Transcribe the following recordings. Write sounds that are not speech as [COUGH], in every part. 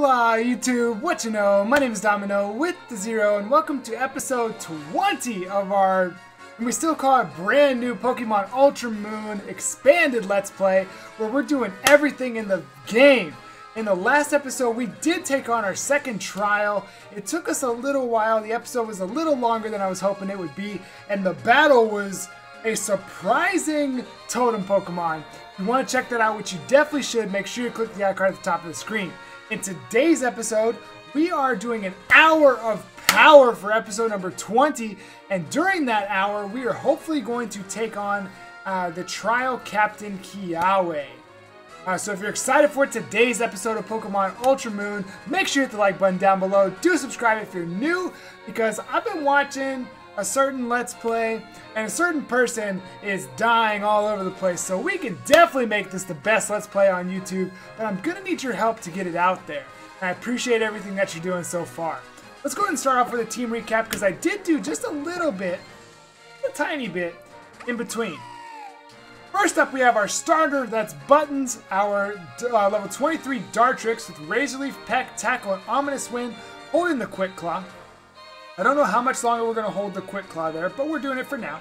Hola YouTube, what you know? My name is Domino with the Zero and welcome to episode 20 of our, and we still call it brand new Pokemon Ultra Moon expanded Let's Play where we're doing everything in the game. In the last episode we did take on our second trial. It took us a little while, the episode was a little longer than I was hoping it would be and the battle was a surprising totem Pokemon. If you want to check that out, which you definitely should, make sure you click the icon at the top of the screen. In today's episode, we are doing an hour of power for episode number 20, and during that hour, we are hopefully going to take on uh, the trial Captain Kiawe. Uh, so if you're excited for today's episode of Pokemon Ultra Moon, make sure you hit the like button down below. Do subscribe if you're new, because I've been watching a certain Let's Play, and a certain person is dying all over the place. So we can definitely make this the best Let's Play on YouTube, but I'm gonna need your help to get it out there. And I appreciate everything that you're doing so far. Let's go ahead and start off with a team recap because I did do just a little bit, a tiny bit, in between. First up, we have our starter, that's Buttons, our uh, level 23 Dartrix with Razor Leaf, Peck, Tackle, and Ominous Wind, holding the Quick Claw. I don't know how much longer we're going to hold the Quick Claw there, but we're doing it for now.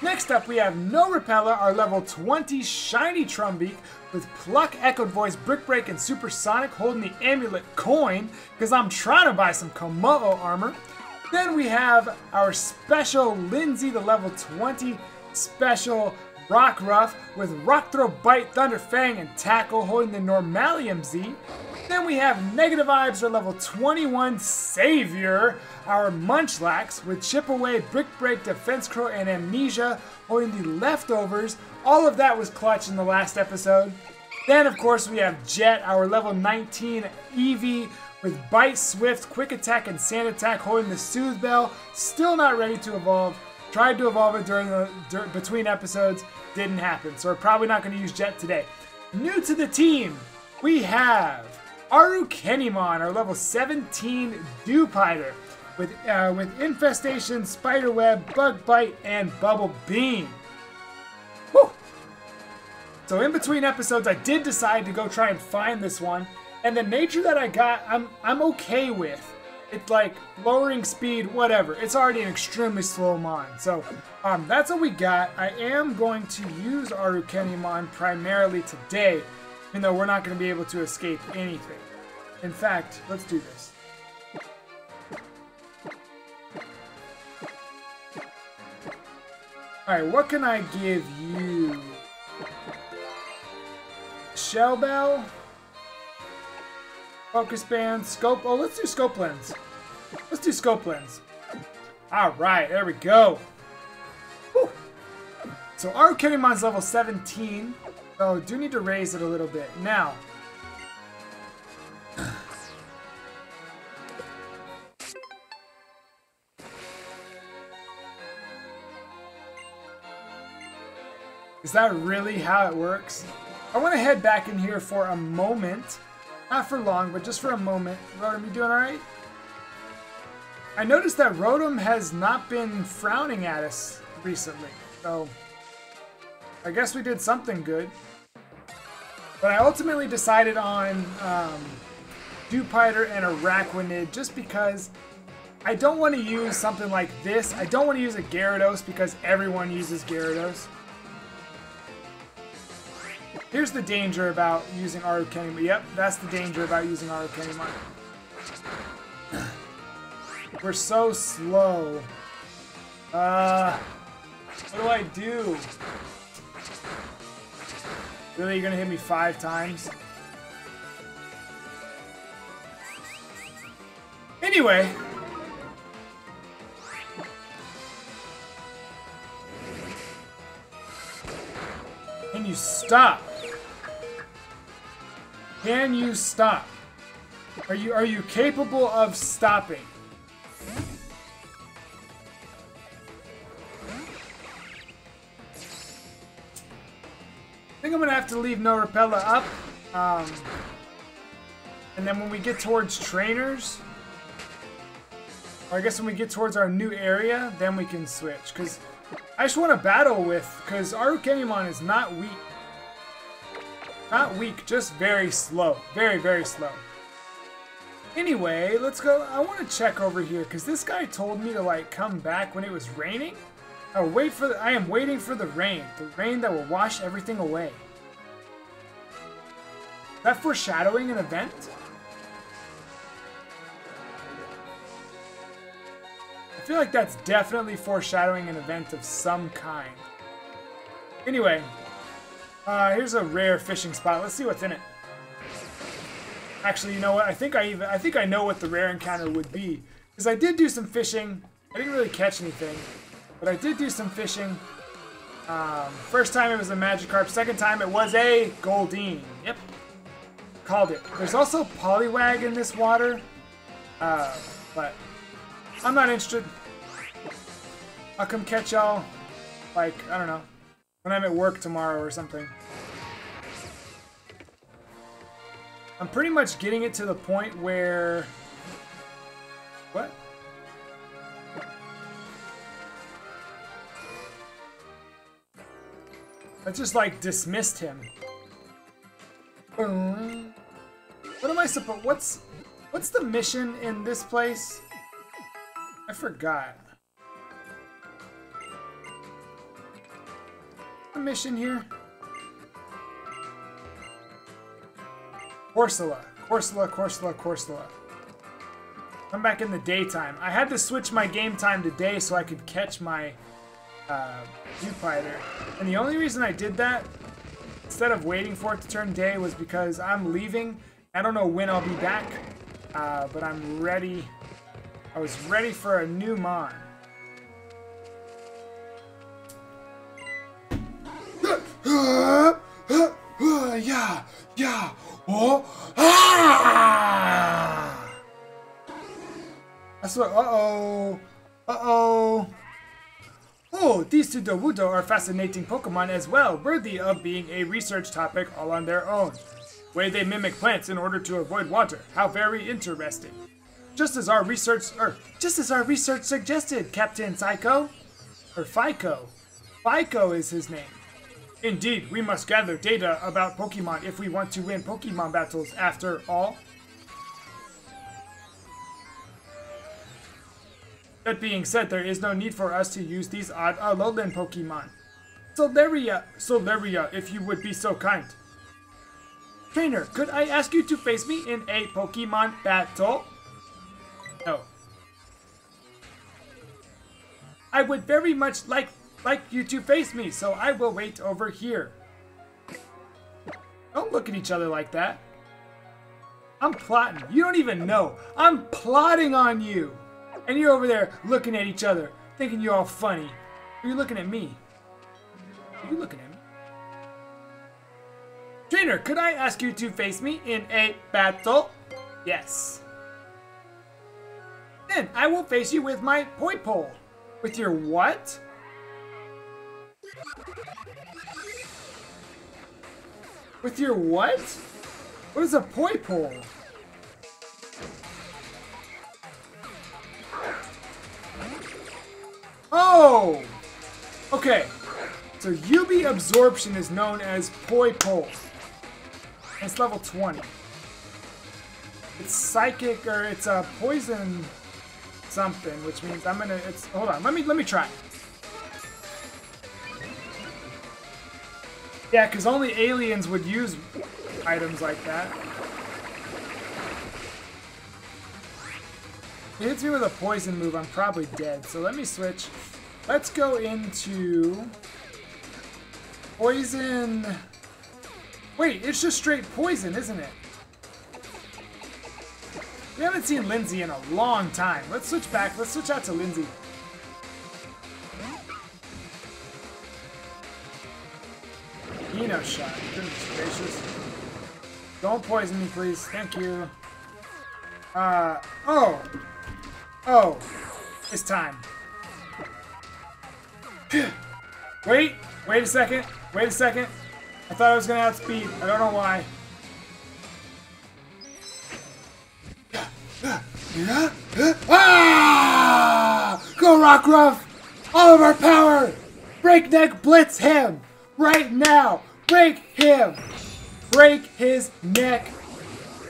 Next up, we have No Repella, our level 20 Shiny Trumbeak with Pluck, Echoed Voice, Brick Break, and Supersonic holding the Amulet Coin because I'm trying to buy some Komodo armor. Then we have our special Lindsay, the level 20 special Rock Rockruff with Rock Throw, Bite, Thunder Fang, and Tackle holding the Normalium Z. Then we have Negative Vibes, our level 21 Savior, our Munchlax with Chip Away, Brick Break, Defense Curl, and Amnesia holding the leftovers. All of that was clutch in the last episode. Then, of course, we have Jet, our level 19 Eevee with Bite, Swift, Quick Attack, and Sand Attack holding the Soothe Bell. Still not ready to evolve. Tried to evolve it during the between episodes, didn't happen. So we're probably not going to use Jet today. New to the team, we have Arukenimon, our level 17 Dewpider, with uh, with Infestation, Spiderweb, Bug Bite, and Bubble Beam. Whew. So in between episodes, I did decide to go try and find this one, and the nature that I got, I'm I'm okay with. It's like lowering speed, whatever. It's already an extremely slow mon. So um, that's what we got. I am going to use Arukenimon primarily today, even though we're not going to be able to escape anything. In fact, let's do this. Alright, what can I give you? Shell Bell? Focus Band, Scope. Oh, let's do Scope Lens. Let's do Scope Lens. Alright, there we go. Whew. So Arukenimon's level 17. So do need to raise it a little bit. Now, Is that really how it works? I want to head back in here for a moment. Not for long, but just for a moment. Rotom, you doing alright? I noticed that Rotom has not been frowning at us recently, so I guess we did something good. But I ultimately decided on um, Dewpider and Araquanid just because I don't want to use something like this. I don't want to use a Gyarados because everyone uses Gyarados. Here's the danger about using Arukenimon. Yep, that's the danger about using Arukenimon. We're so slow. Uh, what do I do? Really, you're gonna hit me five times? Anyway. Can you stop? Can you stop? Are you are you capable of stopping? Think I'm gonna have to leave No Repella up. Um, and then when we get towards trainers, or I guess when we get towards our new area, then we can switch. Because I just want to battle with, because Arukenimon is not weak. Not weak, just very slow. Very, very slow. Anyway, let's go. I want to check over here because this guy told me to like come back when it was raining. Oh, wait for the, I am waiting for the rain. The rain that will wash everything away. Is that foreshadowing an event? I feel like that's definitely foreshadowing an event of some kind. Anyway, uh, here's a rare fishing spot. Let's see what's in it. Actually, you know what? I think I even I think I know what the rare encounter would be because I did do some fishing. I didn't really catch anything, but I did do some fishing. Um, first time it was a Magikarp. Second time it was a Goldeen. Yep, called it. There's also Poliwag in this water, uh, but I'm not interested. I'll come catch y'all, like I don't know, when I'm at work tomorrow or something. I'm pretty much getting it to the point where... I just, like, dismissed him. What am I supposed... What's... What's the mission in this place? I forgot. The mission here? Corsola. Corsola, Corsola, Corsola. Come back in the daytime. I had to switch my game time to day so I could catch my uh, Dewpider. And the only reason I did that, instead of waiting for it to turn day, was because I'm leaving. I don't know when I'll be back, uh, but I'm ready. I was ready for a new Mon. [SIGHS] yeah, yeah. Oh! Ah! That's what. Uh oh. Oh. These Sudowoodo are fascinating Pokemon as well, worthy of being a research topic all on their own. Way they mimic plants in order to avoid water. How very interesting. Just as our research, or just as our research suggested, Captain Psycho, or Phyco. Phyco is his name. Indeed, we must gather data about Pokemon if we want to win Pokemon battles after all. That being said, there is no need for us to use these odd Alolan Pokemon. Soliera, Soliera, if you would be so kind. Trainer, could I ask you to face me in a Pokemon battle? No. I would very much like like you to face me, so I will wait over here. Don't look at each other like that. I'm plotting. You don't even know. I'm plotting on you. And you're over there looking at each other, thinking you're all funny. Are you looking at me? Are you looking at me? Trainer, could I ask you to face me in a battle? Yes. Then I will face you with my Poipole. With your what? With your what? What is a Poipole? Oh! Okay. So UV absorption is known as Poipole. It's level 20. It's psychic or it's a poison something, which means I'm gonna it's hold on, let me let me try. Yeah, because only aliens would use items like that. It hits me with a poison move, I'm probably dead. So let me switch. Let's go into poison. Wait, it's just straight poison, isn't it? We haven't seen Lindsay in a long time. Let's switch back. Let's switch out to Lindsay. Eno shot. Goodness gracious. Don't poison me, please. Thank you. Uh, oh. Oh. It's time. Wait. Wait a second. Wait a second. I thought I was to outspeed. I don't know why. Ah! Go Rockruff! All of our power! Breakneck Blitz him! Right now! Break him! Break his neck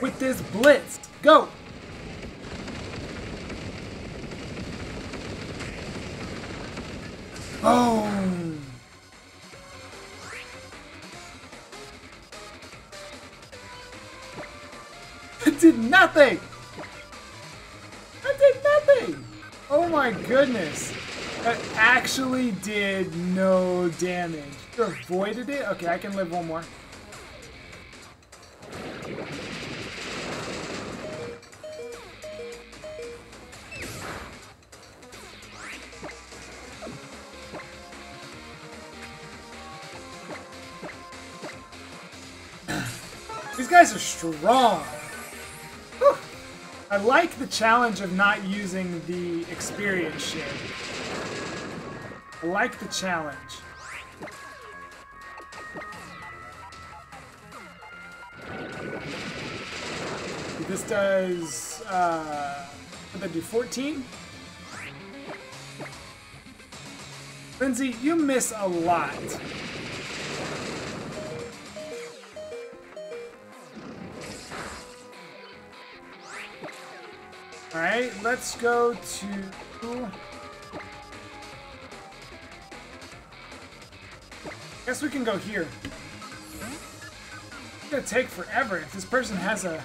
with this blitz! Go! Oh. Boom! It did nothing! That did nothing! Oh my goodness! That actually did no damage. You avoided it? Okay, I can live one more. These guys are strong. I like the challenge of not using the experience share. I like the challenge. This does, uh, what did that do, 14? Lindsay, you miss a lot. Alright, let's go to... Guess we can go here. It's gonna take forever if this person has a...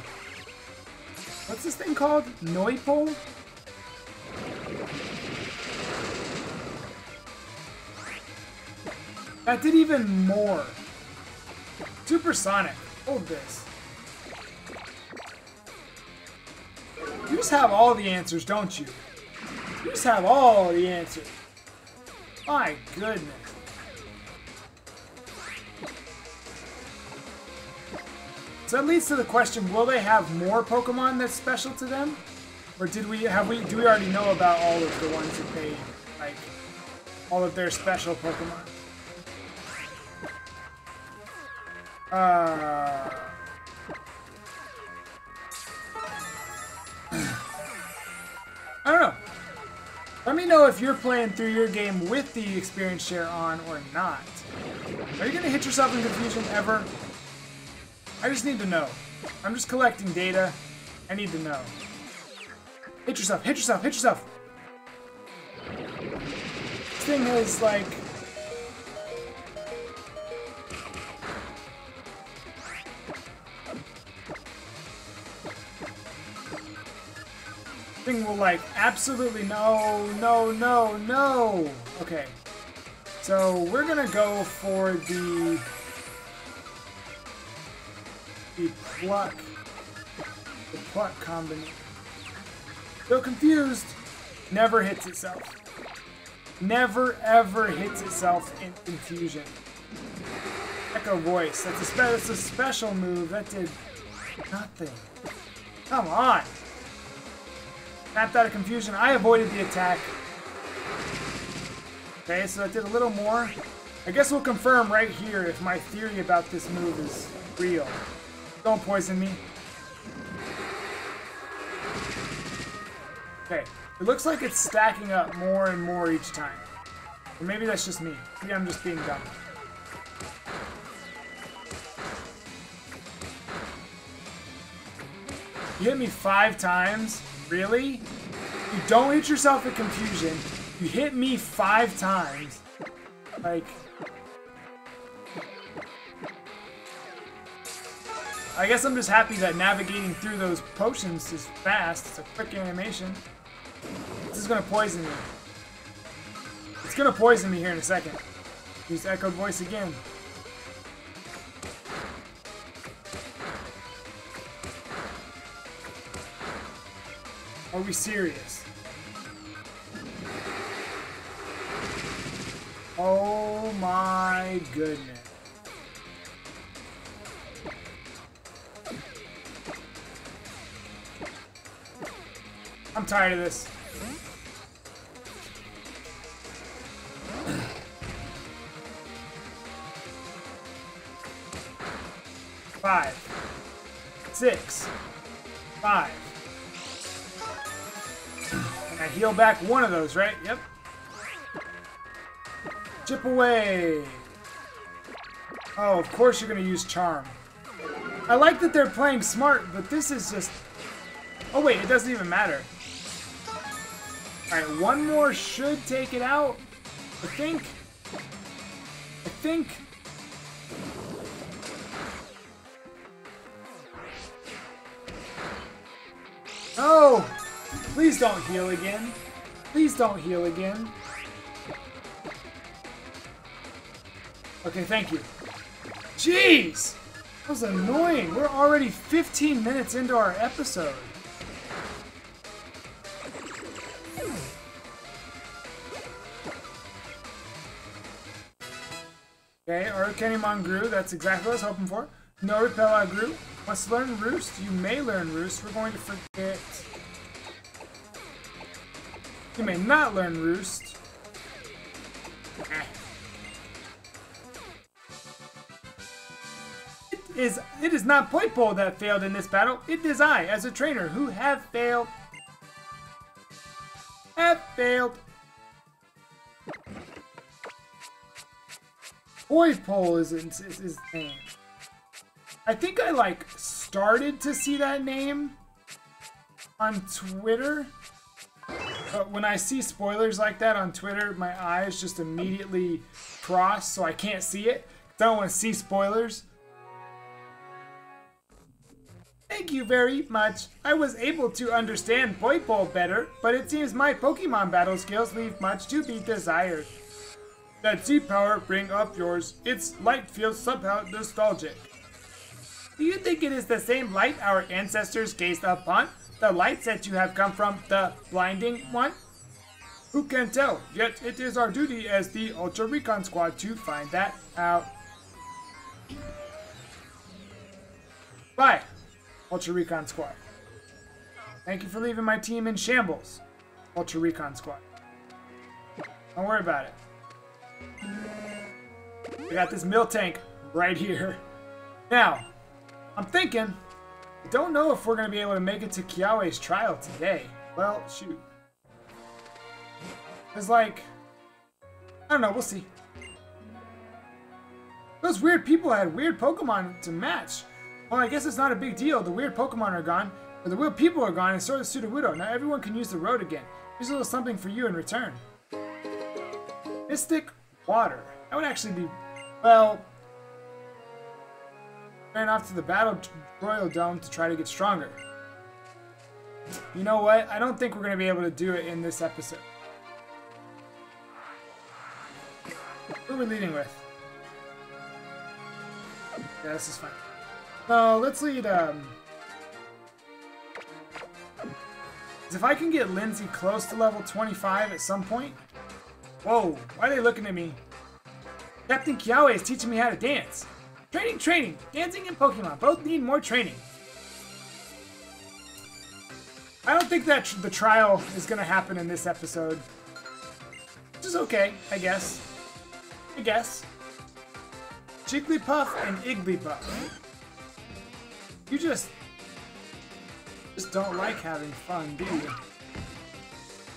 What's this thing called? Noipole? That did even more. Supersonic. Hold this. You just have all the answers, don't you? You just have all the answers. My goodness. So that leads to the question, will they have more Pokemon that's special to them? Or did we have we do we already know about all of the ones that they like all of their special Pokemon? Uh I don't know. Let me know if you're playing through your game with the experience share on or not. Are you going to hit yourself in confusion ever? I just need to know. I'm just collecting data. I need to know. Hit yourself, hit yourself, hit yourself! This thing is like... Thing will like, absolutely no, no, no, no! Okay. So, we're gonna go for the the pluck. The pluck combination. So confused, never hits itself. Never ever hits itself in confusion. Echo voice. That's a that's a special move. That did nothing. Come on. Snapped out of confusion. I avoided the attack. Okay, so that did a little more. I guess we'll confirm right here if my theory about this move is real. Don't poison me. Okay, it looks like it's stacking up more and more each time. Or maybe that's just me. Maybe I'm just being dumb. You hit me five times? Really? You don't hit yourself in confusion. You hit me five times. Like... I guess I'm just happy that navigating through those potions is fast. It's a quick animation. This is gonna poison me. It's gonna poison me here in a second. Use echoed voice again. Are we serious? Oh my goodness. I'm tired of this. Five. Six. Five. I heal back one of those, right? Yep. Chip away. Oh, of course you're going to use Charm. I like that they're playing smart, but this is just... Oh wait, it doesn't even matter. Alright, one more should take it out. I think... I think... No! Please don't heal again. Please don't heal again. Okay, thank you. Jeez! That was annoying. We're already 15 minutes into our episode. Okay, Arukenimon grew. That's exactly what I was hoping for. No Repel grew. Must learn Roost. You may learn Roost. We're going to forget. You may not learn Roost. It is, it is not Poipole that failed in this battle. It is I, as a trainer, who have failed. Have failed. Poipole is, is, is his name. I think I like started to see that name on Twitter. But when I see spoilers like that on Twitter, my eyes just immediately cross so I can't see it. I don't want to see spoilers. Thank you very much. I was able to understand Poipole better, but it seems my Pokemon battle skills leave much to be desired. That Z-Power bring up yours. Its light feels somehow nostalgic. Do you think it is the same light our ancestors gazed upon? The lights that you have come from the blinding one? Who can tell? Yet it is our duty as the Ultra Recon Squad to find that out. Bye, Ultra Recon Squad. Thank you for leaving my team in shambles, Ultra Recon Squad. Don't worry about it. We got this Miltank right here. Now, I'm thinking, don't know if we're going to be able to make it to Kiawe's trial today. Well, shoot. It's like, I don't know, we'll see. Those weird people had weird Pokemon to match. Well, I guess it's not a big deal. The weird Pokemon are gone, but the weird people are gone, and so is Sudowoodo. Now everyone can use the road again. Here's a little something for you in return. Mystic Water. That would actually be, well, ran off to the Battle Royal Dome to try to get stronger. You know what? I don't think we're going to be able to do it in this episode. Who are we leading with? Yeah, this is fine. No, let's lead, um... If I can get Lindsay close to level 25 at some point... Whoa, why are they looking at me? Captain Kiawe is teaching me how to dance. Training, training! Dancing and Pokemon both need more training. I don't think that the trial is going to happen in this episode. Which is okay, I guess. I guess. Jigglypuff and Igglybuff. You just... Just don't like having fun, do you?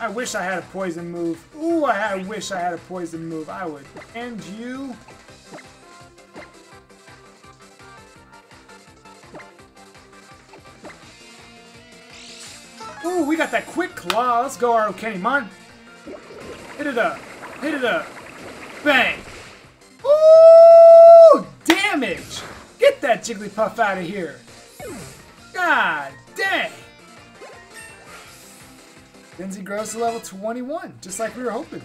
I wish I had a poison move. Ooh, I, I wish I had a poison move. I would. And you... Ooh, we got that quick claw. Let's go, Arukenimon. Hit it up. Hit it up. Bang. Ooh, damage. Get that Jigglypuff out of here. God dang. Lindsay grows to level 21, just like we were hoping.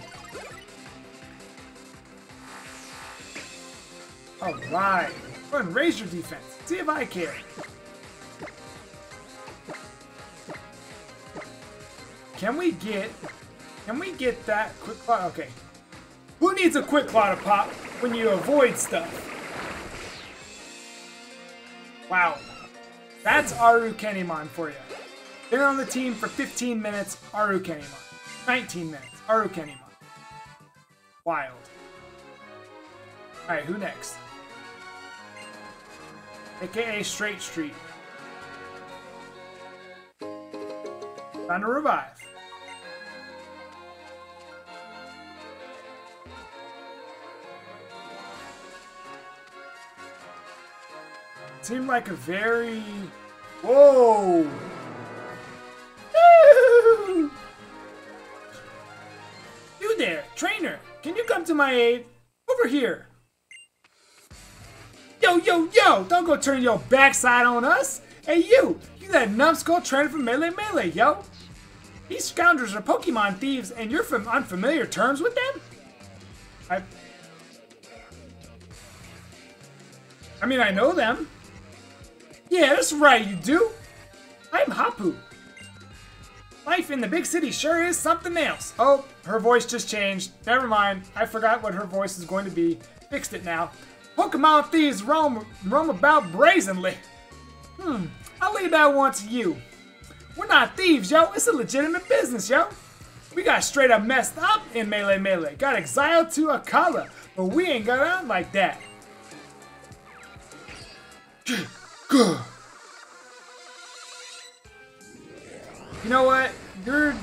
Alright. Run, raise your defense. See if I care. Can we get... Can we get that quick claw? Okay. Who needs a quick claw to pop when you avoid stuff? Wow. That's Arukenimon for you. Been on the team for 15 minutes, Arukenimon. 19 minutes, Arukenimon. Wild. Alright, who next? AKA Straight Street. Time to revive. Seemed like a very... Whoa! [LAUGHS] You there, trainer! Can you come to my aid. Over here. Yo, yo, yo! Don't go turn your backside on us! Hey, you! You that numbskull trainer from Melemele, yo! These scoundrels are Pokemon thieves, and you're from unfamiliar terms with them? I... I mean, I know them. Yeah, that's right, you do. I'm Hapu. Life in the big city sure is something else. Oh, her voice just changed. Never mind. I forgot what her voice is going to be. Fixed it now. Pokemon thieves roam, roam about brazenly. Hmm, I'll leave that one to you. We're not thieves, yo. It's a legitimate business, yo. We got straight up messed up in Melemele. Got exiled to Akkala, but we ain't got out like that. [CLEARS THROAT] You know what? Your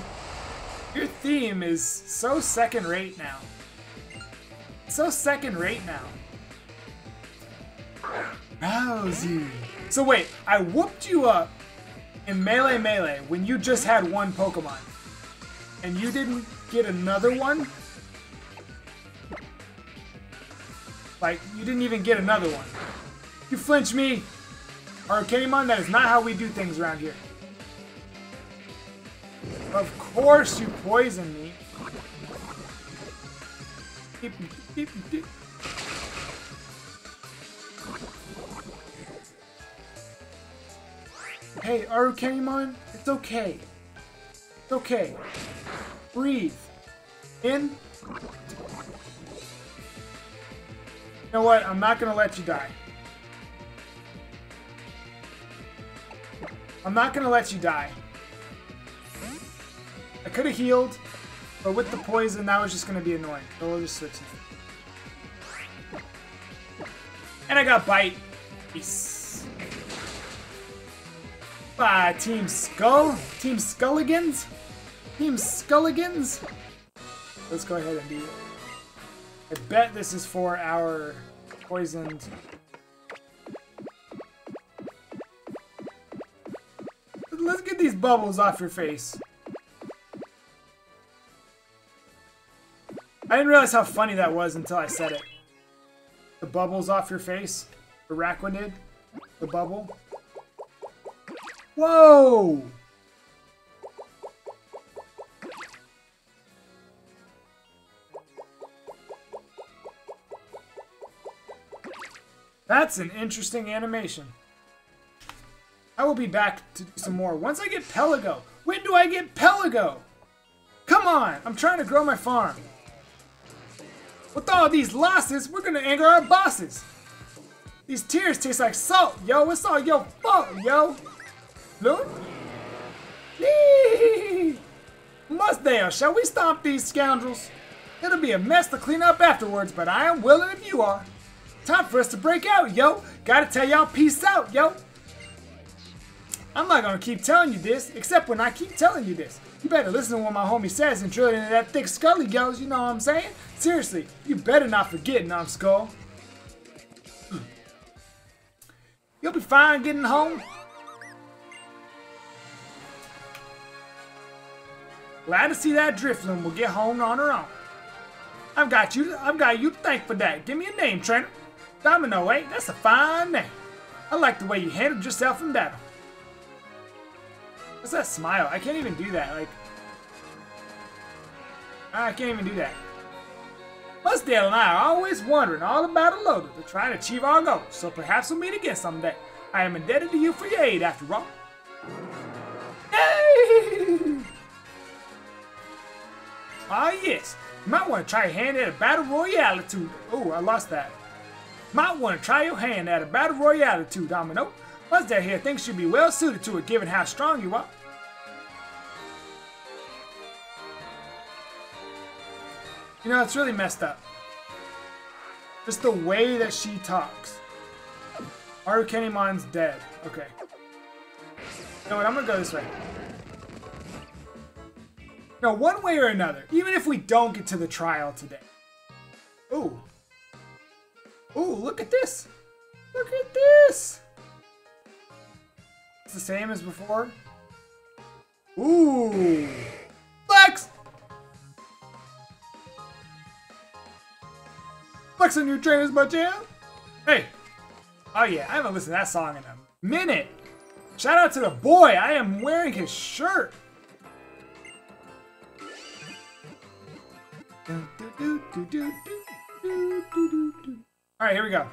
your theme is so second rate now. So second rate now. Rousey. So wait, I whooped you up in Melemele when you just had one Pokemon. And you didn't get another one? Like, you didn't even get another one. You flinch me! Arukenimon, that is not how we do things around here. Of course you poison me. Hey, Arukenimon, it's okay. It's okay. Breathe. In. You know what? I'm not gonna let you die. I'm not gonna let you die. I could have healed, but with the poison, that was just gonna be annoying. So we'll just switch it. And I got bite. Peace. Ah, Team Skull? Team Skulligans? Team Skulligans? Let's go ahead and be... It. I bet this is for our poisoned... Let's get these bubbles off your face. I didn't realize how funny that was until I said it. The bubbles off your face. Araquanid. The bubble. Whoa! That's an interesting animation. I will be back to do some more once I get Pelago. When do I get Pelago? Come on! I'm trying to grow my farm. With all these losses, we're gonna anger our bosses. These tears taste like salt, yo. It's all your fault, yo. Look. Mudsdale, shall we stomp these scoundrels? It'll be a mess to clean up afterwards, but I am willing if you are. Time for us to break out, yo. Gotta tell y'all peace out, yo. I'm not gonna keep telling you this, except when I keep telling you this. You better listen to what my homie says and drill it into that thick scully goes, you know what I'm saying? Seriously, you better not forget, Numbskull. You'll be fine getting home. Glad to see that Drifloon will get home on her own. I've got you. I've got you to thank for that. Give me a name, trainer. Domino, eh? That's a fine name. I like the way you handled yourself in battle. What's that smile? I can't even do that. Like, I can't even do that. Mudsdale and I are always wondering all about Alola to try and achieve our goals, so perhaps we'll meet again someday. I am indebted to you for your aid, after all. Hey! Ah, yes. You might want to try your hand at a battle royale. Oh, I lost that. Might want to try your hand at a battle royale Domino. Mudsdale here thinks you'd be well suited to it given how strong you are. You know, it's really messed up. Just the way that she talks. Arukenimon's dead. Okay. You know what? I'm gonna go this way. No, one way or another, even if we don't get to the trial today. Ooh. Ooh, look at this. Look at this. It's the same as before. Ooh. Flex! Flex on your trainers, my jam. Hey. Oh yeah, I haven't listened to that song in a minute. Shout out to the boy. I am wearing his shirt. All right, here we go.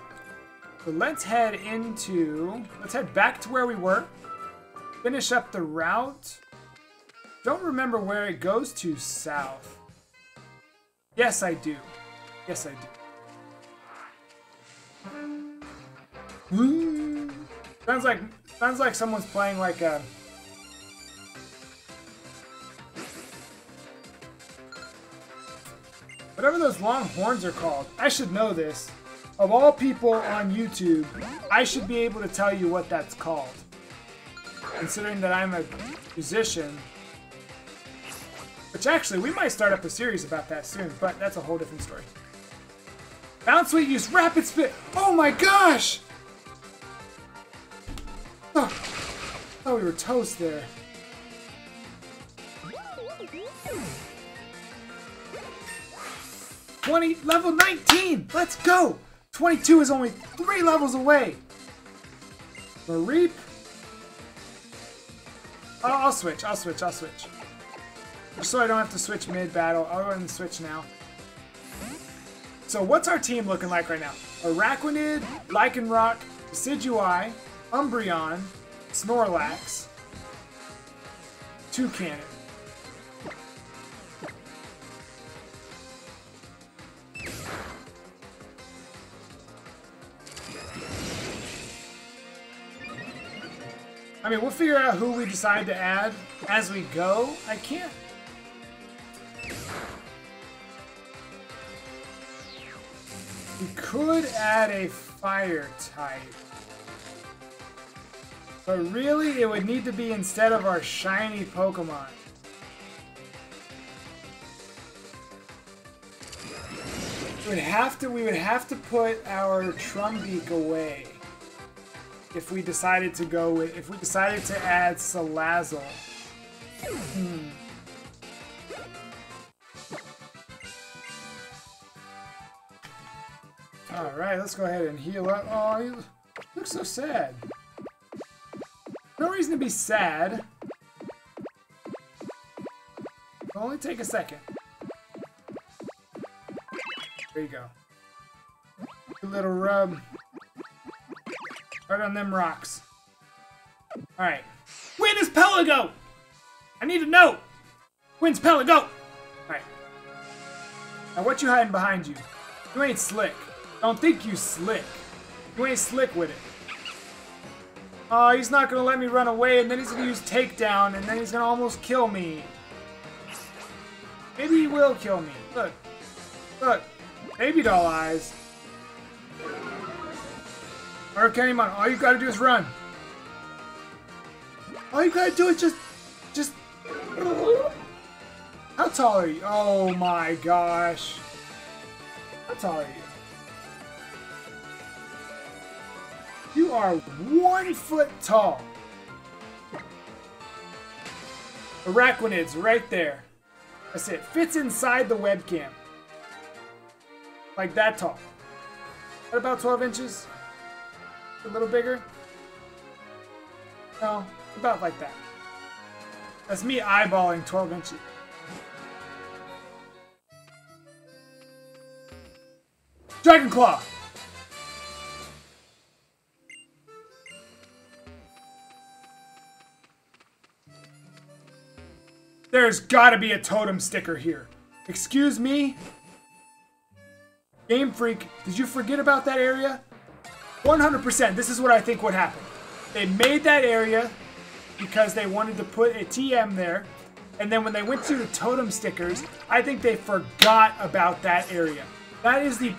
So let's head into, let's head back to where we were. Finish up the route. Don't remember where it goes to south. Yes, I do. Yes, I do. Sounds like sounds like someone's playing like a whatever those long horns are called. I should know this. Of all people on YouTube, I should be able to tell you what that's called. Considering that I'm a musician. Which actually, we might start up a series about that soon, but that's a whole different story. Bounsweet use Rapid Spin. Oh my gosh! Oh, thought we were toast there. Twenty level nineteen. Let's go. Twenty-two is only three levels away. Mareep. Oh, I'll switch. I'll switch. I'll switch. Just so I don't have to switch mid-battle. I'll go ahead and switch now. So what's our team looking like right now? Araquanid, Lycanroc, Decidueye, Umbreon, Snorlax, Toucannon. I mean, we'll figure out who we decide to add as we go. I can't... We could add a fire type. But really, it would need to be instead of our shiny Pokemon. We would have to, we would have to put our Trumbeak away if we decided to go with, if we decided to add Salazzle. Hmm. Alright, let's go ahead and heal up. Oh, you look so sad. No reason to be sad. It'll only take a second. There you go. A little rub. Right on them rocks. Alright. When is Pelago? I need to know! When's Pelago? Alright. Now what you hiding behind you? You ain't slick. Don't think you slick. You ain't slick with it. Oh, he's not gonna let me run away, and then he's gonna use takedown, and then he's gonna almost kill me. Maybe he will kill me. Look. Look. Baby doll eyes. Arukenimon, all you gotta do is run. All you gotta do is just... Just... How tall are you? Oh my gosh. How tall are you? You are one foot tall. Araquanid's right there. That's it. Fits inside the webcam. Like that tall. At about 12 inches? A little bigger? No, about like that. That's me eyeballing 12 inches. Dragon Claw! There's gotta be a totem sticker here. Excuse me? Game Freak, did you forget about that area? 100%, this is what I think would happen. They made that area because they wanted to put a TM there. And then when they went to the totem stickers, I think they forgot about that area. That is the...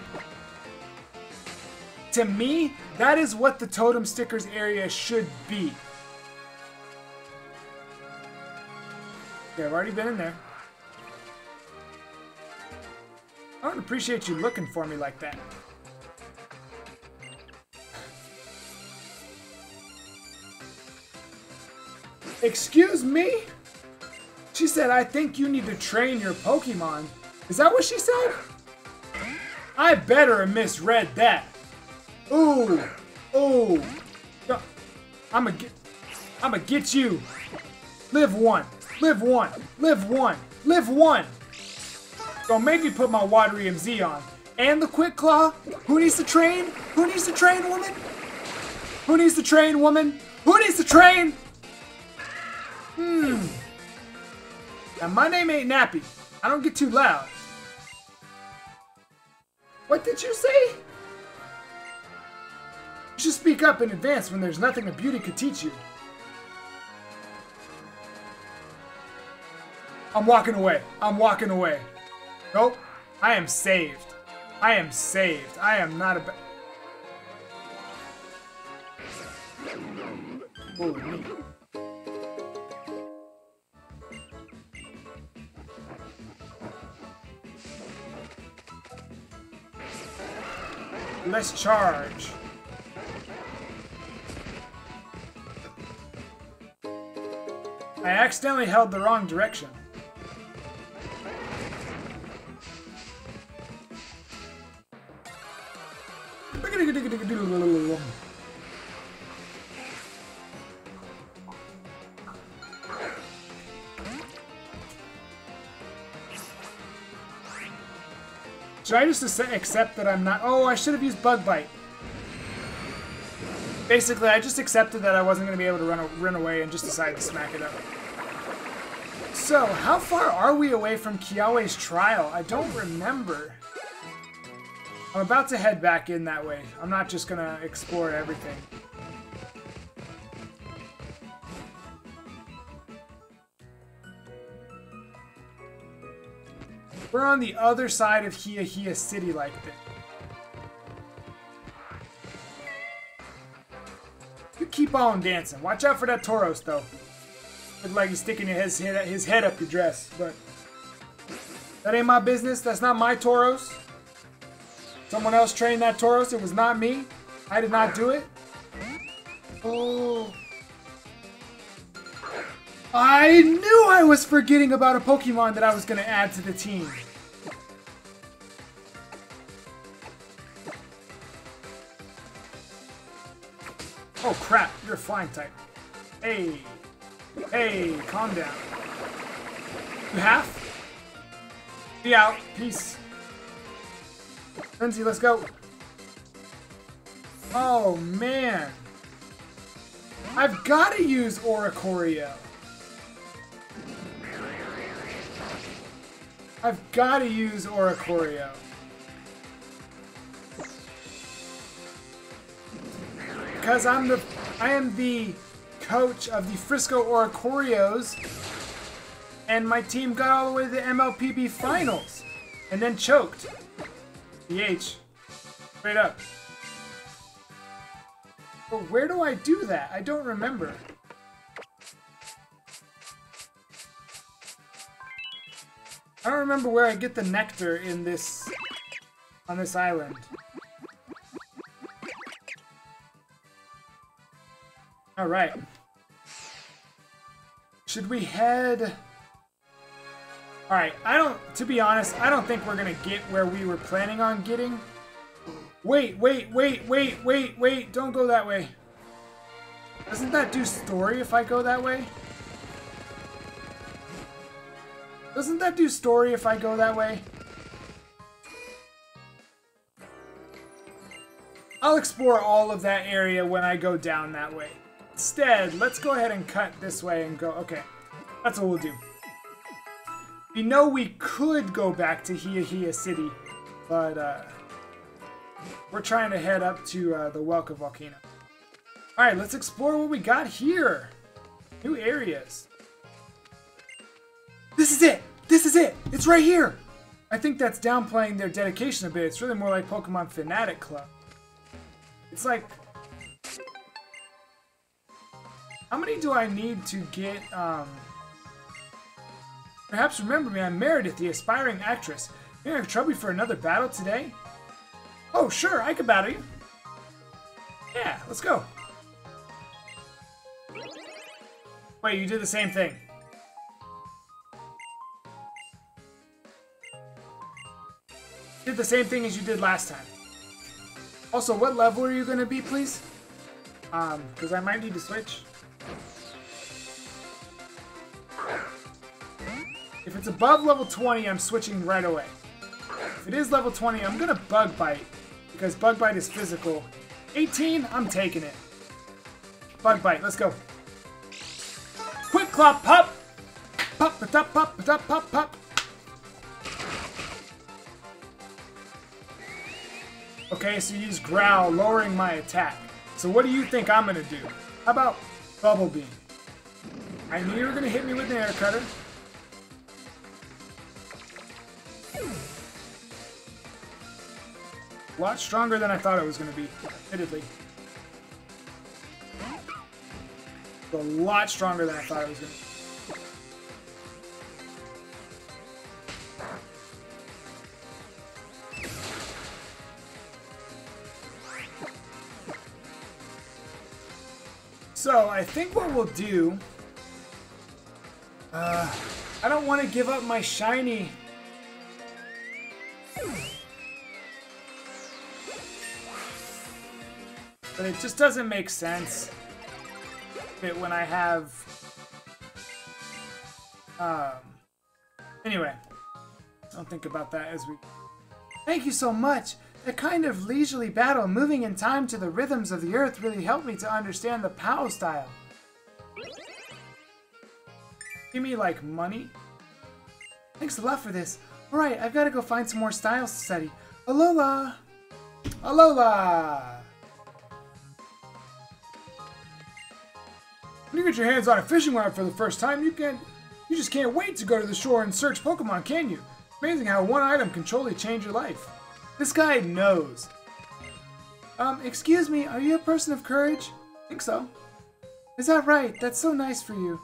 To me, that is what the totem stickers area should be. Okay, I've already been in there. I don't appreciate you looking for me like that. Excuse me? She said, I think you need to train your Pokemon. Is that what she said? I better have misread that. Ooh, ooh. I'ma get, I'ma get you. Live one, live one, live one, live one. Don't make me put my water EMZ on. And the quick claw. Who needs to train? Who needs to train, woman? Who needs to train, woman? Who needs to train? Hmm. Now my name ain't Nappy. I don't get too loud. What did you say? You should speak up in advance when there's nothing a beauty could teach you. I'm walking away. I'm walking away. Nope. I am saved. I am saved. I am not a Holy me. Let's charge. I accidentally held the wrong direction. Should I just accept that I'm not... Oh, I should have used Bug Bite. Basically, I just accepted that I wasn't going to be able to run, run away and just decided to smack it up. So, how far are we away from Kiawe's trial? I don't remember. I'm about to head back in that way. I'm not just going to explore everything. We're on the other side of Heahea City like this. You keep on dancing. Watch out for that Tauros, though. Look like he's sticking his head, his head up your dress, but... That ain't my business. That's not my Tauros. Someone else trained that Tauros. It was not me. I did not do it. Oh... I knew I was forgetting about a Pokemon that I was going to add to the team. Oh crap, you're flying type. Hey, hey, calm down. You have? Be out, peace. Lindsay, let's go. Oh man. I've got to use Oricorio. I've got to use Oricorio. Because I'm the I am the coach of the Frisco Oricorios, and my team got all the way to the MLPB finals and then choked. BH. Straight up. But where do I do that? I don't remember. I don't remember where I get the nectar in this... on this island. Alright. Should we head... Alright, I don't... To be honest, I don't think we're gonna get where we were planning on getting. Wait, wait, wait, wait, wait, wait, don't go that way. Doesn't that do story if I go that way? Doesn't that do story if I go that way? I'll explore all of that area when I go down that way. Instead, let's go ahead and cut this way and go... Okay, that's what we'll do. We know we could go back to Heahea City, but uh, we're trying to head up to uh, the Wela Volcano. Alright, let's explore what we got here. New areas. This is it! This is it! It's right here! I think that's downplaying their dedication a bit. It's really more like Pokemon Fanatic Club. It's like... How many do I need to get, um... Perhaps remember me, I'm Meredith, the aspiring actress. I have trouble for another battle today? Oh, sure, I can battle you. Yeah, let's go. Wait, you did the same thing. Did the same thing as you did last time. Also, what level are you to be, please? Um, because I might need to switch. If it's above level 20, I'm switching right away. If it is level 20, I'm going to Bug Bite, because Bug Bite is physical. 18, I'm taking it. Bug Bite, let's go. Quick Claw Pop! Pop, pop, pop, pop, pop, pop. Okay, so you use Growl, lowering my attack. So what do you think I'm gonna do? How about Bubble Beam? I knew you were gonna hit me with an air cutter. A lot stronger than I thought it was gonna be, admittedly. A lot stronger than I thought it was gonna be. So, I think what we'll do... Uh, I don't want to give up my shiny. But it just doesn't make sense that when I have... Um, anyway, don't think about that as we... Thank you so much! The kind of leisurely battle, moving in time to the rhythms of the earth, really helped me to understand the POW style. Give me, like, money? Thanks a lot for this. Alright, I've got to go find some more styles to study. Alola! Alola! When you get your hands on a fishing rod for the first time, you can you just can't wait to go to the shore and search Pokemon, can you? Amazing how one item can totally change your life. This guy knows. Um, excuse me, are you a person of courage? I think so. Is that right? That's so nice for you.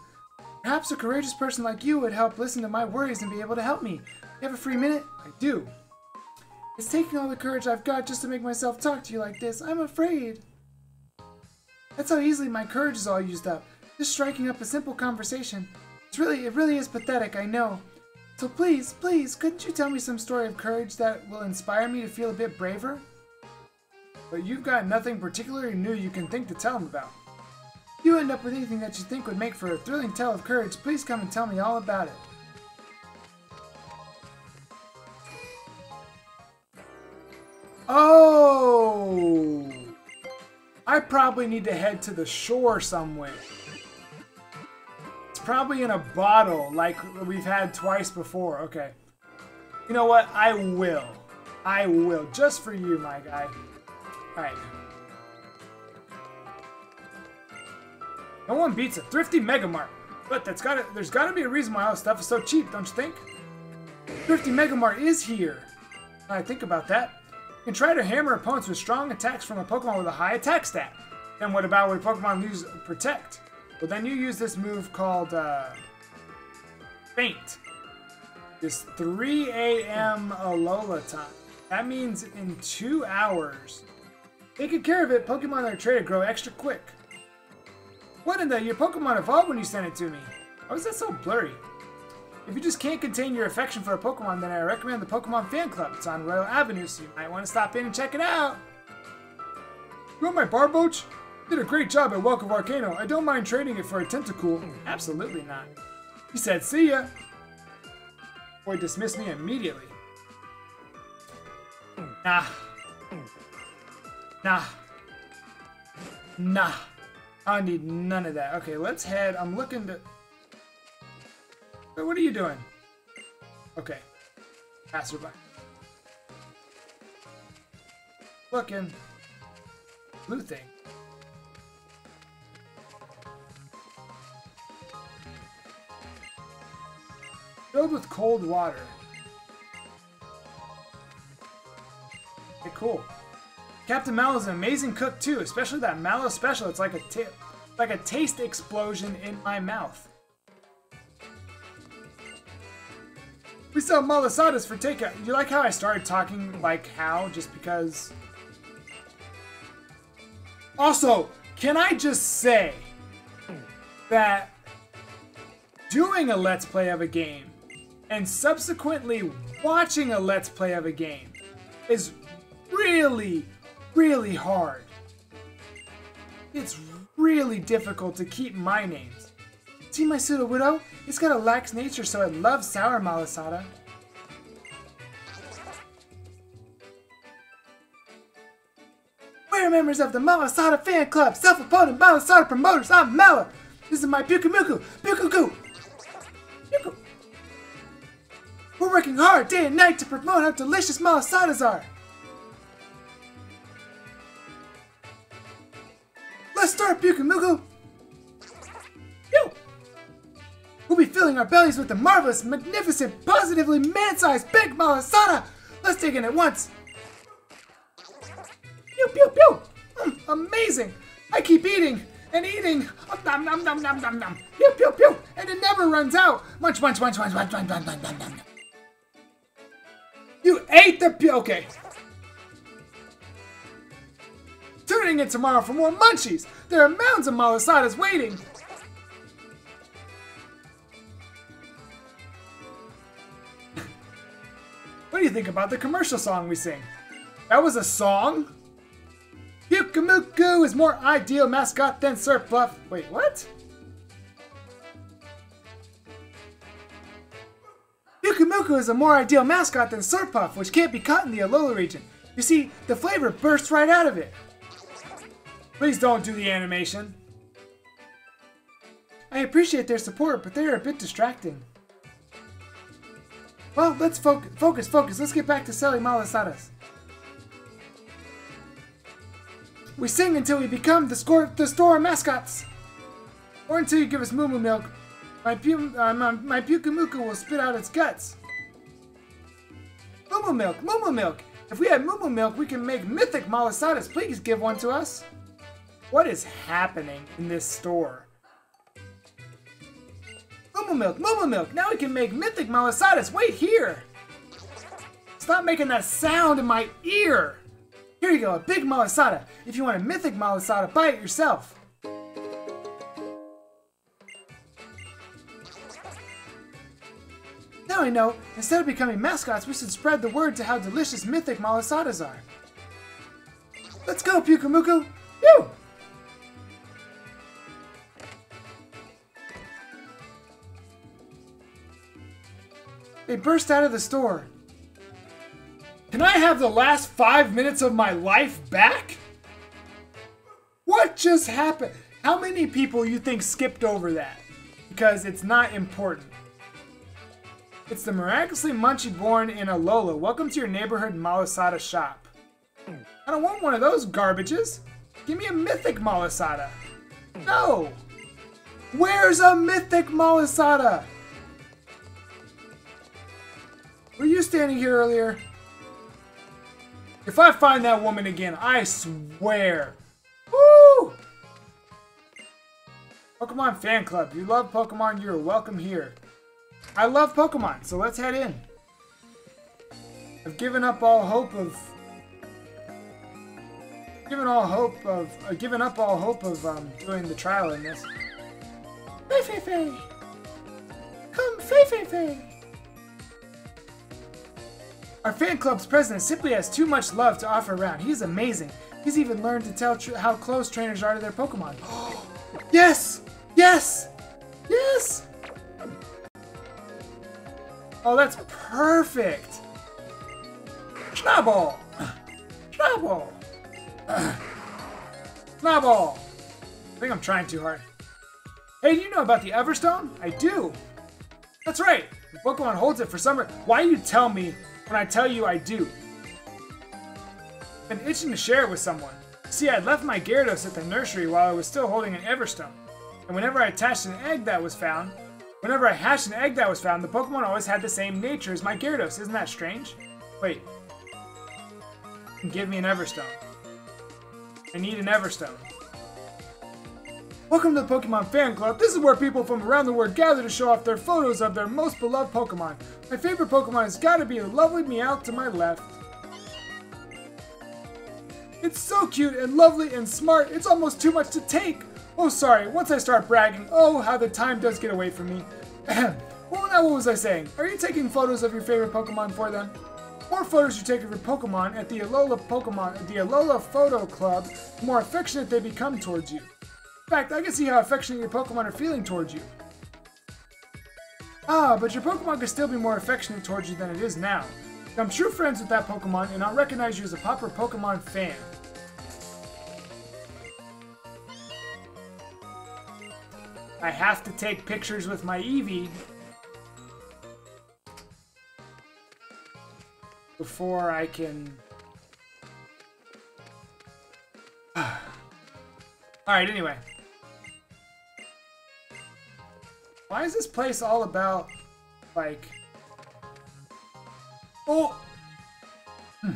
Perhaps a courageous person like you would help listen to my worries and be able to help me. You have a free minute? I do. It's taking all the courage I've got just to make myself talk to you like this. I'm afraid. That's how easily my courage is all used up. Just striking up a simple conversation. It's really, it really is pathetic, I know. So please, please, couldn't you tell me some story of courage that will inspire me to feel a bit braver? But you've got nothing particularly new you can think to tell him about. If you end up with anything that you think would make for a thrilling tale of courage, please come and tell me all about it. Oh! I probably need to head to the shore somewhere probably in a bottle like we've had twice before. Okay. You know what? I will. I will. Just for you, my guy. Alright. No one beats a thrifty Megamart. But that's gotta there's gotta be a reason why all this stuff is so cheap, don't you think? Thrifty Megamart is here. I think about that. You can try to hammer opponents with strong attacks from a Pokemon with a high attack stat. Then what about when Pokemon lose Protect? Well, then you use this move called uh, Feint. This 3 a.m. Alola time. That means in two hours. Taking care of it, Pokemon that are traded grow extra quick. What in the? Your Pokemon evolved when you sent it to me. Why is that so blurry? If you just can't contain your affection for a Pokemon, then I recommend the Pokemon Fan Club. It's on Royal Avenue, so you might want to stop in and check it out. You want my Barboach? Did a great job at Wela Volcano. I don't mind trading it for a Tentacool. Absolutely not. He said, see ya. Boy dismissed me immediately. Nah. Nah. Nah. I need none of that. Okay, let's head. I'm looking to... What are you doing? Okay. Passerby. Looking. Blue thing. Filled with cold water. Okay, cool. Captain Mallow is an amazing cook too, especially that Mallow special. It's like a tip, like a taste explosion in my mouth. We sell malasadas for takeout. You like how I started talking like how just because? Also, can I just say that doing a Let's Play of a game and subsequently watching a Let's Play of a game is really, really hard. It's really difficult to keep my names. See my Sudowoodo? It's got a lax nature, so it loves sour malasada. We're members of the Malasada fan club, self-appointed Malasada promoters. I'm Mala. This is my Pyukumuku. Pyukuku. Working hard day and night to promote how delicious Malasadas are. Let's start, Pyukumuku. Yo. We'll be filling our bellies with the marvelous, magnificent, positively man-sized big Malasada. Let's dig in at once. Pew pew pew! Mm, amazing! I keep eating and eating. Oh, nom nom nom nom nom nom. Pew pew pew! And it never runs out. Munch munch munch munch munch munch munch munch munch munch. You ate the pew. Okay. Tuning in tomorrow for more munchies. There are mounds of malasadas waiting. [LAUGHS] what do you think about the commercial song we sing? That was a song? Pyukumuku is more ideal mascot than Slurpuff. Wait, what? Pyukumuku is a more ideal mascot than Slurpuff, which can't be caught in the Alola region. You see, the flavor bursts right out of it. Please don't do the animation. I appreciate their support, but they're a bit distracting. Well, let's fo focus, focus. Let's get back to selling malasadas. We sing until we become the, score, the store mascots. Or until you give us Moo Milk. My, pu uh, my, my Pyukumuku will spit out its guts. Moo Moo Milk, Moo Moo Milk. If we had Moo Moo Milk, we can make mythic malasadas. Please give one to us. What is happening in this store? Moo Moo Milk, Moo Moo Milk. Now we can make mythic malasadas. Wait here. Stop making that sound in my ear. Here you go, a big malasada. If you want a mythic malasada, buy it yourself. Now I know, instead of becoming mascots, we should spread the word to how delicious mythic malasadas are. Let's go, Pyukumuku! Yoo! They burst out of the store. Can I have the last five minutes of my life back? What just happened? How many people you think skipped over that? Because it's not important. It's the miraculously munchy born in Alola. Welcome to your neighborhood Malasada shop. I don't want one of those garbages. Give me a mythic Malasada. No! Where's a mythic Malasada? Were you standing here earlier? If I find that woman again, I swear. Woo! Pokemon Fan Club. You love Pokemon, you're welcome here. I love Pokemon, so let's head in. I've given up all hope of... Given all hope of... Uh, given up all hope of um, doing the trial in this. Fei Fei Fei! Come Fei Fei Fei! Our fan club's president simply has too much love to offer around. He's amazing. He's even learned to tell how close trainers are to their Pokemon. [GASPS] yes! Yes! Yes! Oh, that's perfect! Schnabel! Schnabel! Schnabel! I think I'm trying too hard. Hey, do you know about the Everstone? I do! That's right! The Pokemon holds it for summer. Why you tell me when I tell you I do. Been itching to share it with someone. See, I'd left my Gyarados at the nursery while I was still holding an Everstone. And whenever I attached an egg that was found, whenever I hatched an egg that was found, the Pokemon always had the same nature as my Gyarados. Isn't that strange? Wait. Give me an Everstone. I need an Everstone. Welcome to the Pokemon Fan Club. This is where people from around the world gather to show off their photos of their most beloved Pokemon. My favorite Pokemon has got to be the lovely Meowth to my left. It's so cute and lovely and smart, it's almost too much to take. Oh, sorry, once I start bragging, oh, how the time does get away from me. [CLEARS THROAT] well, now what was I saying? Are you taking photos of your favorite Pokemon for them? more photos you take of your Pokemon at the Alola Pokemon, the Alola Photo Club, the more affectionate they become towards you. In fact, I can see how affectionate your Pokemon are feeling towards you. Ah, but your Pokemon could still be more affectionate towards you than it is now. I'm true friends with that Pokemon, and I'll recognize you as a proper Pokemon fan. I have to take pictures with my Eevee before I can... [SIGHS] Alright, anyway. Why is this place all about, like... Oh! Hmm.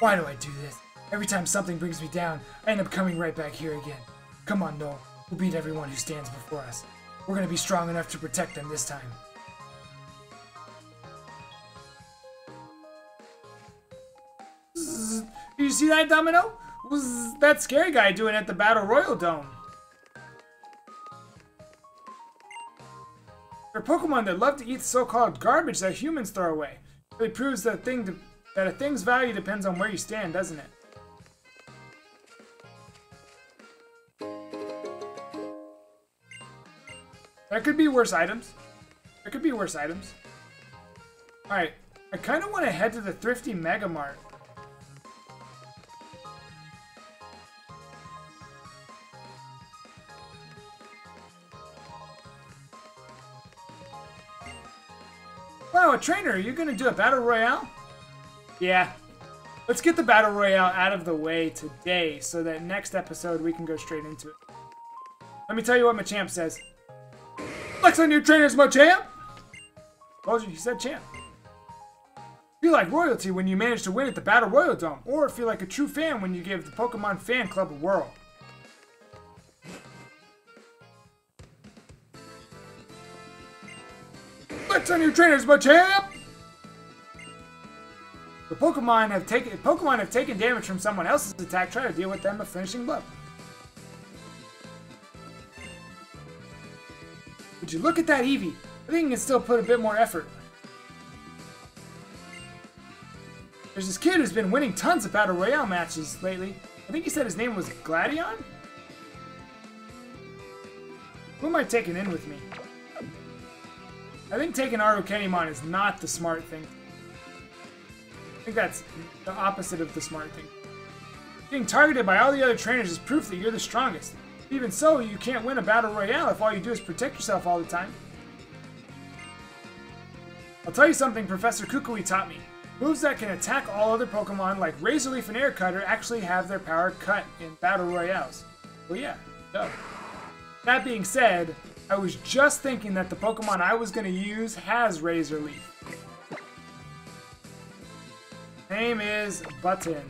Why do I do this? Every time something brings me down, I end up coming right back here again. Come on, Null. We'll beat everyone who stands before us. We're gonna be strong enough to protect them this time. Did you see that, Domino? Was that scary guy doing at the Battle Royal Dome? They're Pokemon that love to eat so-called garbage that humans throw away. It really proves that, thing that a thing's value depends on where you stand, doesn't it? There could be worse items. There could be worse items. Alright, I kind of want to head to the Thrifty Mega Mart. Wow, a trainer, are you gonna do a battle royale? Yeah. Let's get the battle royale out of the way today so that next episode we can go straight into it. Let me tell you what my champ says. Flex on your trainers, Machamp! Told you, he said champ. Feel like royalty when you manage to win at the Battle Royal Dome, or feel like a true fan when you give the Pokemon Fan Club a whirl. Flex on your trainers, Machamp! The Pokemon have taken Pokemon have taken damage from someone else's attack. Try to deal with them a finishing blow. Would you look at that Eevee? I think he can still put a bit more effort. There's this kid who's been winning tons of Battle Royale matches lately. I think he said his name was Gladion? Who am I taking in with me? I think taking Arukenimon is not the smart thing. I think that's the opposite of the smart thing. Being targeted by all the other trainers is proof that you're the strongest. Even so, you can't win a battle royale if all you do is protect yourself all the time. I'll tell you something Professor Kukui taught me. Moves that can attack all other Pokemon like Razor Leaf and Air Cutter actually have their power cut in battle royales. Well yeah, duh. That being said, I was just thinking that the Pokemon I was going to use has Razor Leaf. Name is Buttons.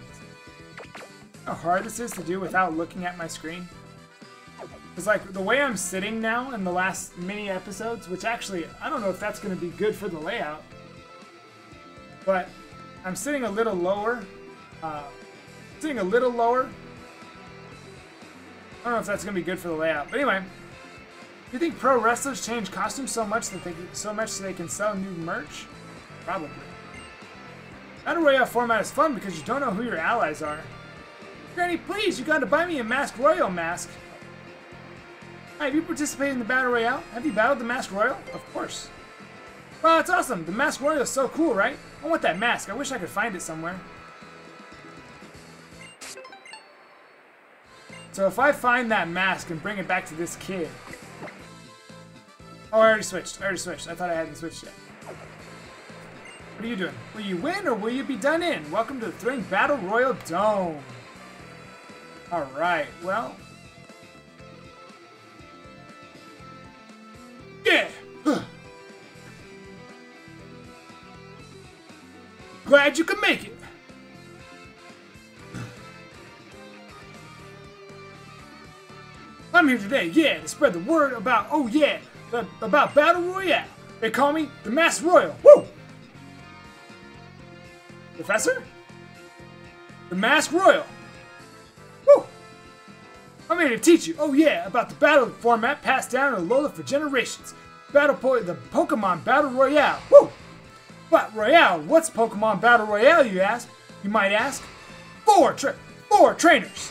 How hard this is to do without looking at my screen. It's like the way I'm sitting now in the last mini episodes, which actually, I don't know if that's going to be good for the layout. But I'm sitting a little lower. Uh, sitting a little lower. I don't know if that's going to be good for the layout. But anyway, do you think pro wrestlers change costumes so much that they so much so they can sell new merch? Probably. Battle Royale format is fun because you don't know who your allies are. Granny, please, you gotta buy me a Mask Royal mask. Have you participated in the Battle Royale? Have you battled the Mask Royal? Of course. Wow, that's awesome. The Mask Royal is so cool, right? I want that mask. I wish I could find it somewhere. So if I find that mask and bring it back to this kid... Oh, I already switched. I already switched. I thought I hadn't switched yet. What are you doing? Will you win or will you be done in? Welcome to the Thrilling Battle Royal Dome. Alright, well, Yeah! Glad you could make it. I'm here today, yeah, to spread the word about, oh yeah, about Battle Royale. They call me the Mask Royal. Woo! Professor? The Mask Royal. Here to teach you, oh yeah, about the battle format passed down in Alola for generations. Battle po the Pokemon Battle Royale. Woo! But Royale, what's Pokemon Battle Royale, you ask? You might ask. Four, tra four trainers.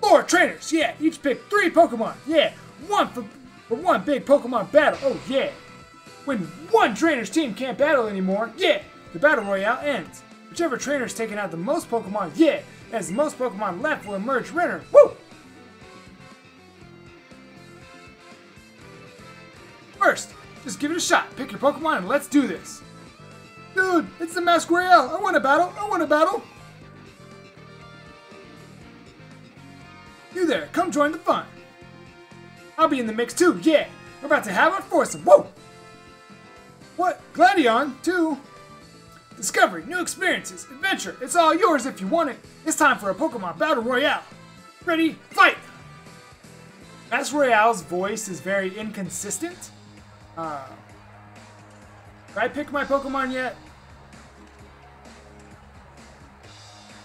Four trainers, yeah. Each pick three Pokemon, yeah. One for, for one big Pokemon battle, oh yeah. When one trainer's team can't battle anymore, yeah, the Battle Royale ends. Whichever trainer's taken out the most Pokemon, yeah, as most Pokemon left will emerge winner. Woo! First, just give it a shot. Pick your Pokemon and let's do this. Dude, it's the Mask I want a battle. I want a battle. You there, come join the fun. I'll be in the mix too, yeah. We're about to have our foursome. Whoa! What? Gladion, too? Discovery, new experiences, adventure. It's all yours if you want it. It's time for a Pokemon Battle Royale. Ready, fight! Mask Royale's voice is very inconsistent. Uh, did I pick my Pokemon yet?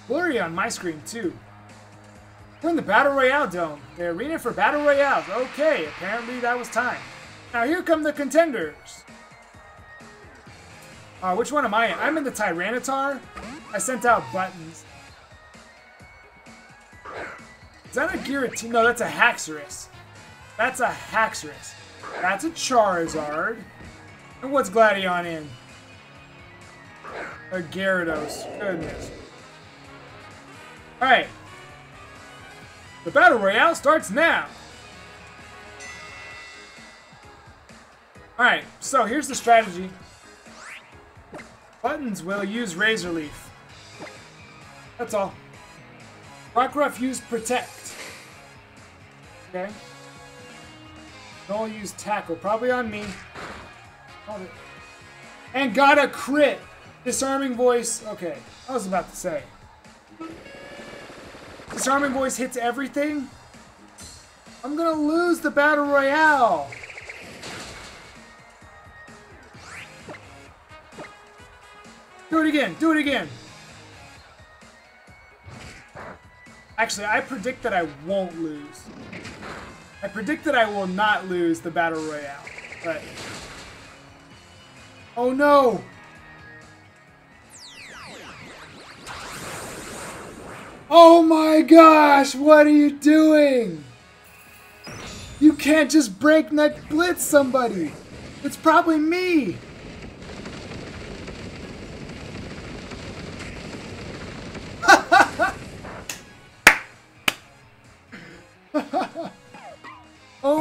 Blurry on my screen too. We're in the Battle Royale Dome, the arena for Battle Royales. Okay, apparently that was time. Now here come the contenders. Uh, which one am I in? I'm in the Tyranitar. I sent out buttons. Is that a Giratina? No, that's a Haxorus. That's a Haxorus. That's a Charizard. And what's Gladion in? A Gyarados. Goodness. Alright. The Battle Royale starts now. Alright, so here's the strategy. Buttons will use Razor Leaf. That's all. Rockruff use Protect. Okay. Don't use Tackle. Probably on me. And got a crit! Disarming Voice. Okay, I was about to say. Disarming Voice hits everything? I'm gonna lose the Battle Royale! Do it again! Do it again! Actually, I predict that I won't lose. I predict that I will not lose the Battle Royale, but... Oh no! Oh my gosh, what are you doing? You can't just breakneck blitz somebody. It's probably me.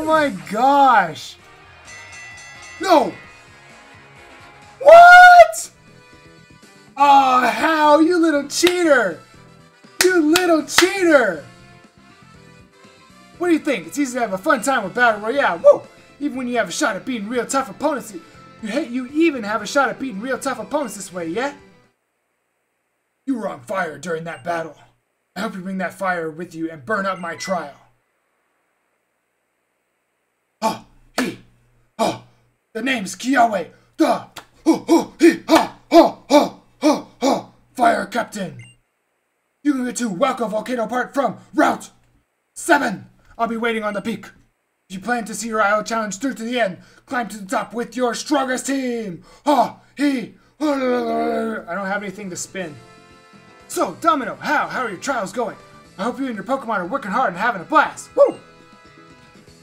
My gosh. No. What? Oh, how? You little cheater. You little cheater. What do you think? It's easy to have a fun time with Battle Royale. Woo! Even when you have a shot at beating real tough opponents, you you even have a shot at beating real tough opponents this way, yeah? You were on fire during that battle. I hope you bring that fire with you and burn up my trial. Oh, he, oh, the name's Kiawe, the, oh, oh, he, ha, ha, ha, fire captain. You can get to Wela Volcano Park from Route 7. I'll be waiting on the peak. If you plan to see your IO challenge through to the end, climb to the top with your strongest team. Ha, he, I don't have anything to spin. So, Domino, how? How are your trials going? I hope you and your Pokemon are working hard and having a blast. Woo!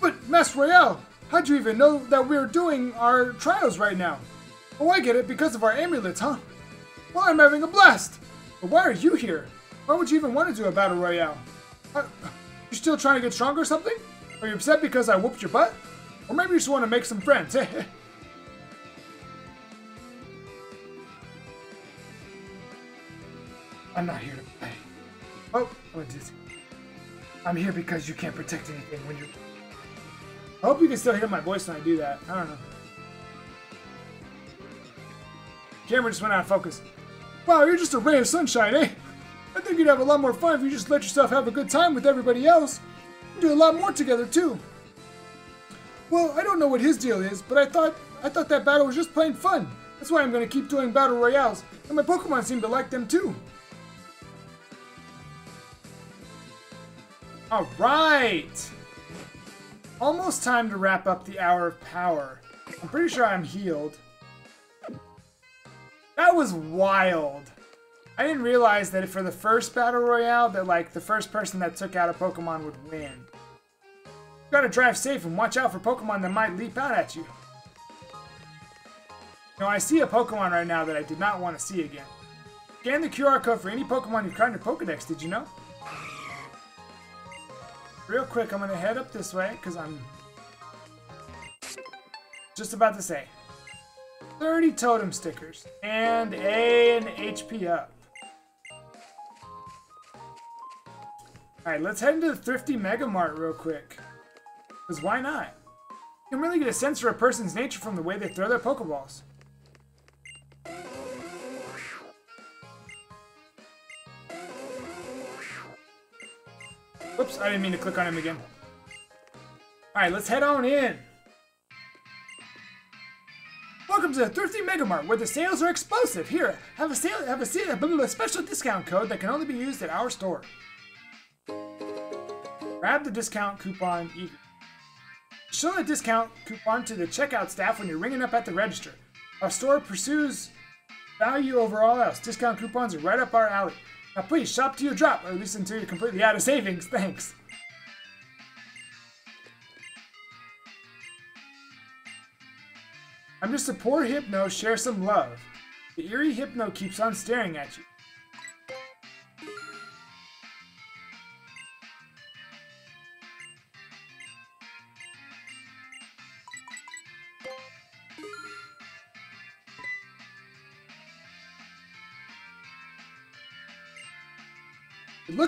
But, Mask Royale, how'd you even know that we're doing our trials right now? Oh, I get it, because of our amulets, huh? Well, I'm having a blast. But why are you here? Why would you even want to do a Battle Royale? Uh, you still trying to get stronger or something? Are you upset because I whooped your butt? Or maybe you just want to make some friends. [LAUGHS] I'm not here to play. Oh, I'm dizzy. I'm here because you can't protect anything when you. I hope you can still hear my voice when I do that. I don't know. Camera just went out of focus. Wow, you're just a ray of sunshine, eh? I think you'd have a lot more fun if you just let yourself have a good time with everybody else. Do a lot more together too. Well, I don't know what his deal is, but I thought I thought that battle was just plain fun. That's why I'm gonna keep doing battle royales, and my Pokemon seem to like them too. Alright! Almost time to wrap up the Hour of Power. I'm pretty sure I'm healed. That was wild. I didn't realize that for the first Battle Royale that like the first person that took out a Pokemon would win. You gotta drive safe and watch out for Pokemon that might leap out at you. Now I see a Pokemon right now that I did not want to see again. Scan the QR code for any Pokemon you've caught in your Pokedex, did you know? Real quick, I'm gonna head up this way, because I'm just about to say. 30 totem stickers and an HP up. Alright, let's head into the Thrifty Mega Mart real quick. Because why not? You can really get a sense for a person's nature from the way they throw their Pokeballs. Oops, I didn't mean to click on him again. Alright, let's head on in. Welcome to the Thrifty Mega Mart, where the sales are explosive. Here, have a sale, have a, sale, a special discount code that can only be used at our store. Grab the discount coupon. Show the discount coupon to the checkout staff when you're ringing up at the register. Our store pursues value over all else. Discount coupons are right up our alley. Now please, shop till you drop, or at least until you're completely out of savings. Thanks. I'm just a poor Hypno, share some love. The eerie Hypno keeps on staring at you.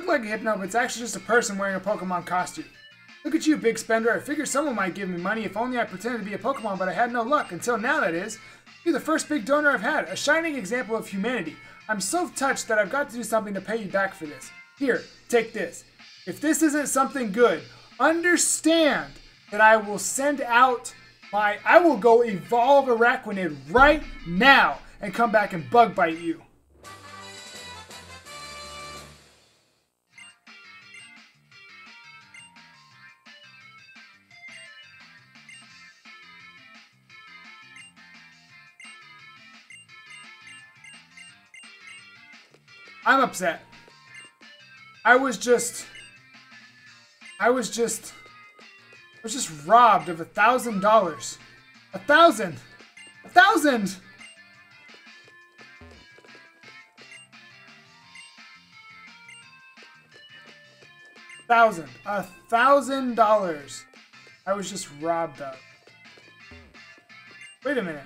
It looked like a Hypno, but it's actually just a person wearing a Pokemon costume. Look at you, big spender. I figured someone might give me money if only I pretended to be a Pokemon, but I had no luck. Until now, that is. You're the first big donor I've had. A shining example of humanity. I'm so touched that I've got to do something to pay you back for this. Here, take this. If this isn't something good, understand that I will send out my... I will go evolve Araquanid right now and come back and bug bite you. I'm upset. I was just... I was just... I was just robbed of a thousand dollars. A thousand! A thousand! Thousand. A thousand dollars. I was just robbed of. Wait a minute.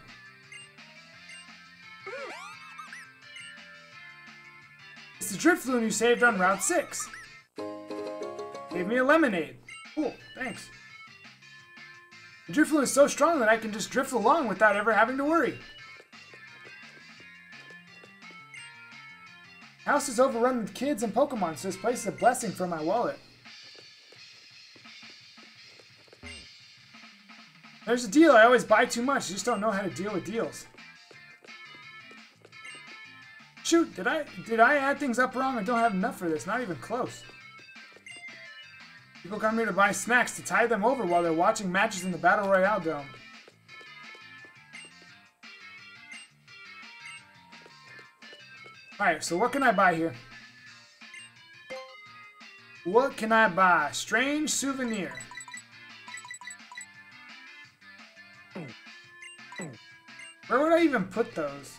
The you saved on Route 6. Gave me a lemonade. Cool, thanks. The Drifloon is so strong that I can just drift along without ever having to worry. House is overrun with kids and Pokemon, so this place is a blessing for my wallet. There's a deal, I always buy too much, I just don't know how to deal with deals. Shoot, did I did I add things up wrong? I don't have enough for this, not even close. People come here to buy snacks to tide them over while they're watching matches in the Battle Royale Dome. Alright, so what can I buy here? What can I buy? Strange souvenir. Where would I even put those?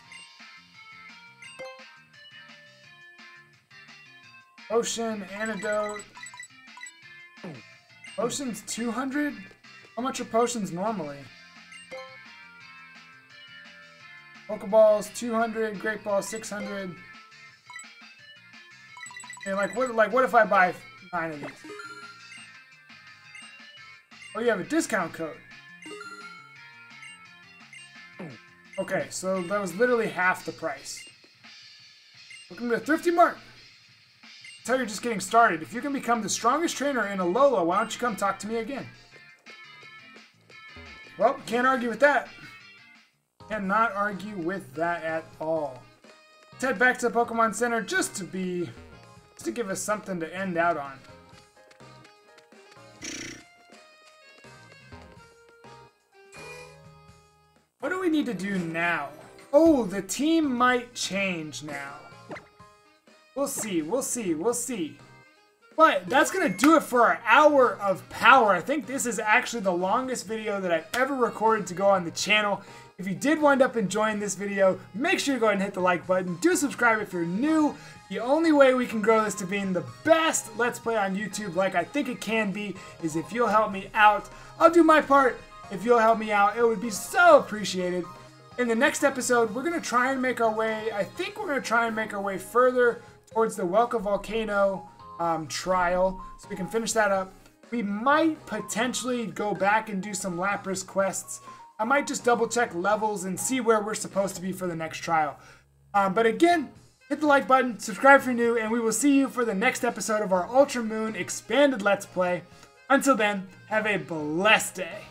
Potion, antidote. Potions 200? How much are potions normally? Pokeballs 200, Great Ball 600. And like what like what if I buy nine of these? Oh, you have a discount code. Okay, so that was literally half the price. Welcome to Thrifty Mart. Tell you're just getting started. If you can become the strongest trainer in Alola, why don't you come talk to me again? Well, can't argue with that. Cannot argue with that at all. Let's head back to the Pokemon Center just to be... just to give us something to end out on. What do we need to do now? Oh, the team might change now. We'll see, we'll see, we'll see. But that's going to do it for our hour of power. I think this is actually the longest video that I've ever recorded to go on the channel. If you did wind up enjoying this video, make sure you go ahead and hit the like button. Do subscribe if you're new. The only way we can grow this to being the best Let's Play on YouTube, like I think it can be, is if you'll help me out. I'll do my part. If you'll help me out, it would be so appreciated. In the next episode, we're going to try and make our way, I think we're going to try and make our way further towards the Wela Volcano um, trial, so we can finish that up. We might potentially go back and do some Lapras quests. I might just double check levels and see where we're supposed to be for the next trial. Um, but again, hit the like button, subscribe if you're new, and we will see you for the next episode of our Ultra Moon Expanded Let's Play. Until then, have a blessed day.